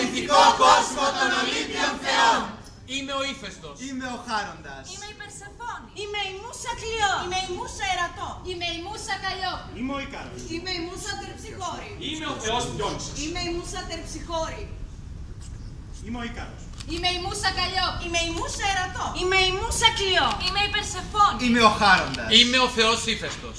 μυθικό κόσμο των Ολύμπιων Θεών. Είμαι ο Ήφαιστος. Είμαι ο Χάροντας. Είμαι η Περσεφόνη. Είμαι η Μούσα Κλειό. Είμαι η Μούσα Ερατό. Είμαι η Μούσα Καλλιό. Είμαι ο Ικάρος. Είμαι η Μούσα Τερψυχώρη. Είμαι ο Θεός Διόνυσος. Είμαι η Μούσα Τερψυχώρη. Είμαι ο Ικάρος. Είμαι η Μούσα Καλλιό. Είμαι η Μούσα Ερατό. Είμαι η Μούσα Κλειό. Είμαι η Περσεφόνη. Είμαι ο Χάροντας. Είμαι ο Θεός ύφεστος.